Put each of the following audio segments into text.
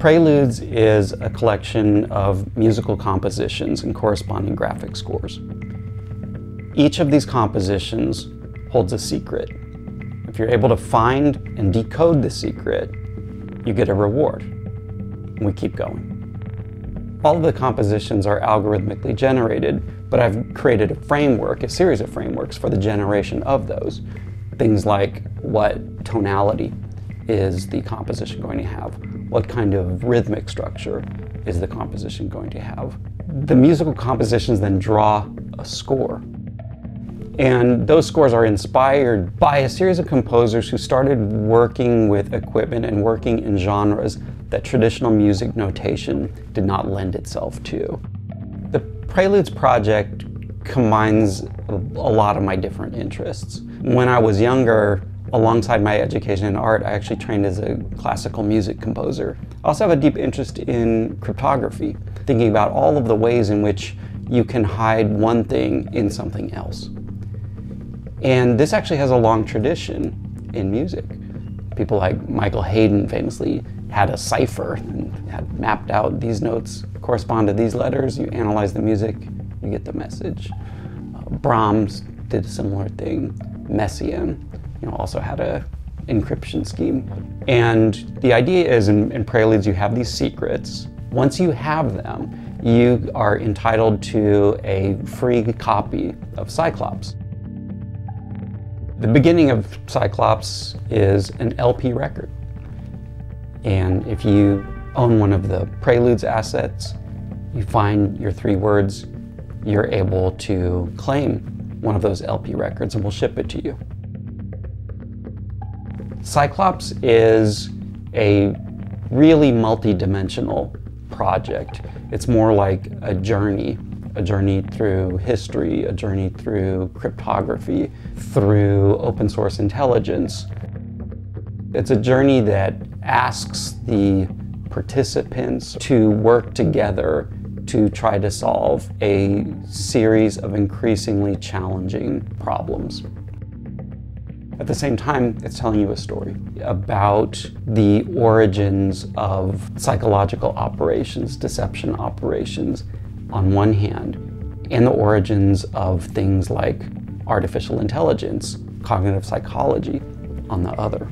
Preludes is a collection of musical compositions and corresponding graphic scores. Each of these compositions holds a secret. If you're able to find and decode the secret, you get a reward. And we keep going. All of the compositions are algorithmically generated, but I've created a framework, a series of frameworks for the generation of those. Things like what tonality is the composition going to have? What kind of rhythmic structure is the composition going to have? The musical compositions then draw a score. And those scores are inspired by a series of composers who started working with equipment and working in genres that traditional music notation did not lend itself to. The Preludes project combines a lot of my different interests. When I was younger, alongside my education in art, I actually trained as a classical music composer. I also have a deep interest in cryptography, thinking about all of the ways in which you can hide one thing in something else. And this actually has a long tradition in music. People like Michael Haydn famously had a cipher and had mapped out these notes correspond to these letters. You analyze the music, you get the message. Uh, Brahms did a similar thing. Messiaen you know, also had a encryption scheme. And the idea is in, in Preludes, you have these secrets. Once you have them, you are entitled to a free copy of Cyclops. The beginning of Cyclops is an LP record. And if you own one of the Preludes assets, you find your three words, you're able to claim one of those LP records and we'll ship it to you. Cyclops is a really multi-dimensional project. It's more like a journey, a journey through history, a journey through cryptography, through open source intelligence. It's a journey that asks the participants to work together to try to solve a series of increasingly challenging problems. At the same time, it's telling you a story about the origins of psychological operations, deception operations on one hand, and the origins of things like artificial intelligence, cognitive psychology on the other.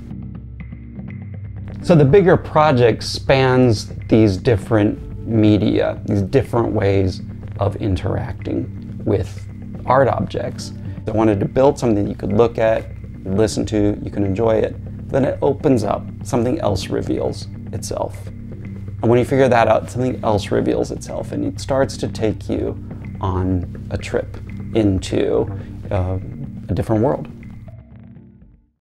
So the bigger project spans these different media, these different ways of interacting with art objects. I wanted to build something you could look at listen to, you can enjoy it. Then it opens up, something else reveals itself. And when you figure that out, something else reveals itself and it starts to take you on a trip into uh, a different world.